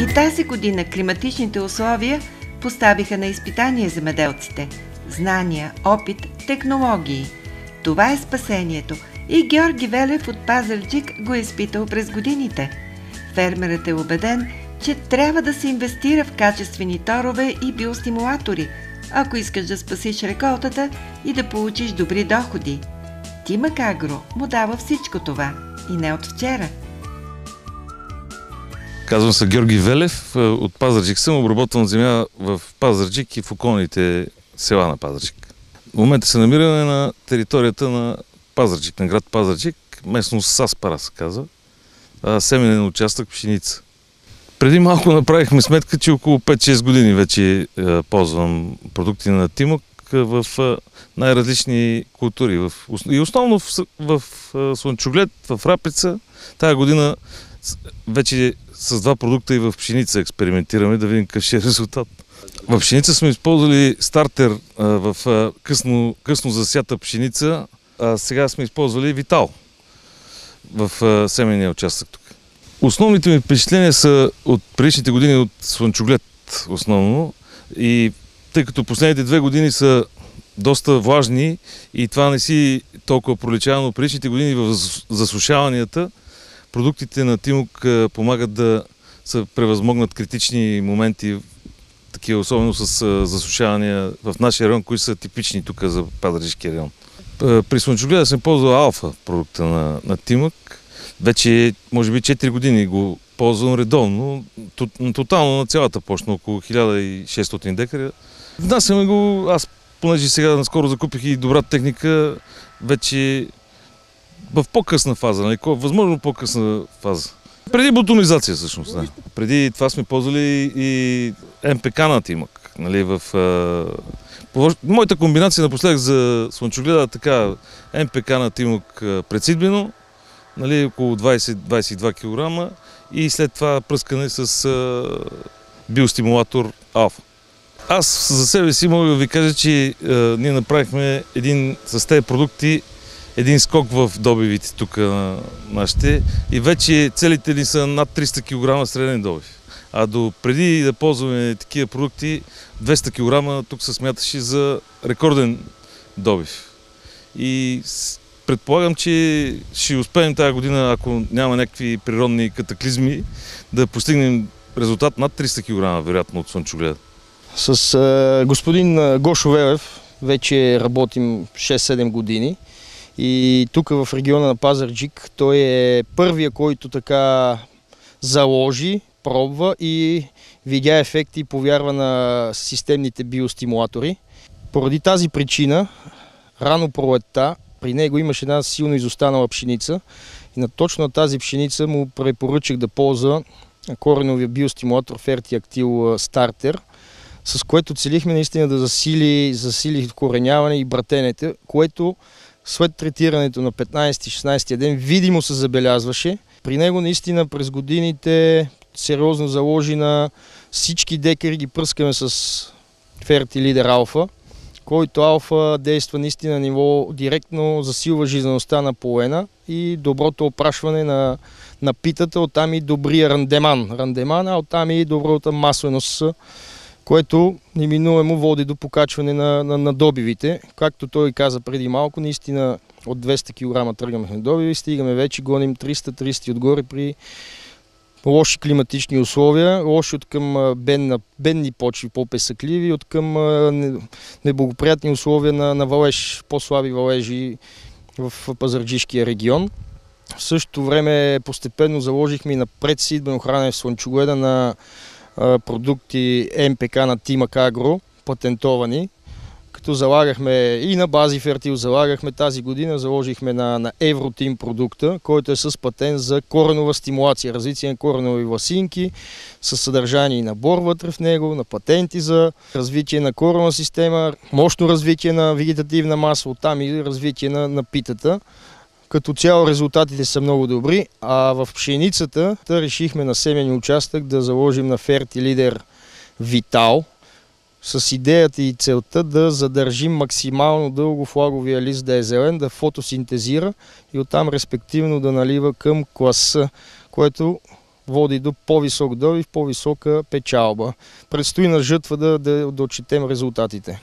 И тази година климатичните условия поставиха на изпитание земеделците. Знания, опит, технологии. Това е спасението. И Георги Велев от Пазарджик го е изпитал през годините. Фермерът е убеден, че трябва да се инвестира в качествени торове и биостимулатори, ако искаш да спасиш реколтата и да получиш добри доходи. Тимак Агро му дава всичко това и не от вчера. Казвам се Георги Велев, е, от Пазарджик съм, обработвам земя в Пазарджик и в околните села на Пазарджик. В момента се намираме на територията на Пазарджик, на град Пазарджик, местност Саспара се казва, семенен участък пшеница. Преди малко направихме сметка, че около 5-6 години вече е, ползвам продукти на Тимок в най-различни култури. И основно в, в, в слънчоглед, в рапица. Тая година вече с два продукта и в пшеница експериментираме да видим какъв ще е резултат. В пшеница сме използвали стартер в късно, късно засята пшеница, а сега сме използвали Витал в а, семения участък тук. Основните ми впечатления са от предишните години от слънчоглед основно и тъй като последните две години са доста влажни и това не си толкова проличава, но предишните години в засушаванията продуктите на Тимок помагат да се превъзмогнат критични моменти, такива особено с засушавания в нашия район, които са типични тук за Падарижския район. При слънчогледа съм ползвал алфа продукта на, на Тимък. Вече, може би, 4 години го ползвам редовно, тотално на цялата почна, около 1600 декара. Внасяме го, аз понеже сега наскоро закупих и добра техника, вече в по-късна фаза, нали? възможно по-късна фаза. Преди бутонизация всъщност, да. Преди това сме ползвали и МПК на Тимък. Нали, в, по, моята комбинация напоследък за слънчогледа така МПК на Тимък прецидбено, нали, около 20-22 кг и след това пръскане с а, биостимулатор Алфа. Аз за себе си мога да ви кажа, че а, ние направихме един с тези продукти един скок в добивите тук на нашите и вече целите ни са над 300 кг среден добив. А до преди да ползваме такива продукти, 200 кг тук се смяташе за рекорден добив. И предполагам, че ще успеем тази година, ако няма някакви природни катаклизми, да постигнем резултат над 300 кг, вероятно, от слънчогледа. С е, господин Гошо Велев вече работим 6-7 години. И тук в региона на Пазарджик той е първия, който така заложи, пробва и видя ефекти и повярва на системните биостимулатори. Поради тази причина, рано пролетта, при него имаше една силно изостанала пшеница и на точно тази пшеница му препоръчах да ползва кореновия биостимулатор Fertiactil Starter, с което целихме наистина да засили, засили кореняване и братенете, което след третирането на 15-16 ден видимо се забелязваше. При него наистина през годините сериозно заложи на всички декари ги пръскаме с Ферти Лидер Алфа, който алфа действа наистина на ниво директно засилва жизнеността на полена и доброто опрашване на, на питата, оттам и добрия рандеман, рандеман, а оттам и добрата масленост което неминуемо води до покачване на, на, на добивите. Както той каза преди малко, наистина от 200 кг тръгваме на добиви, стигаме вече, гоним 300-300 отгоре при лоши климатични условия, лоши от към бедна, бедни почви, по-песъкливи, от към неблагоприятни условия на, на валеж, по-слаби валежи в пазарджишкия регион. В същото време постепенно заложихме и на предсидбено хранене в слънчогледа на продукти МПК на Тимак Агро, патентовани, като залагахме и на бази фертил, залагахме тази година, заложихме на, на Евротим продукта, който е с патент за коренова стимулация, развитие на коренови ласинки, с съдържание на бор вътре в него, на патенти за развитие на коренова система, мощно развитие на вегетативна маса, оттам и развитие на, на питата. Като цяло резултатите са много добри, а в пшеницата решихме на семени участък да заложим на Ферти Лидер Витал, с идеята и целта да задържим максимално дълго флаговия лист да е зелен, да фотосинтезира и оттам респективно да налива към класа, което води до по-висок добив, по-висока печалба. Предстои на жътва да, да, да отчетем резултатите.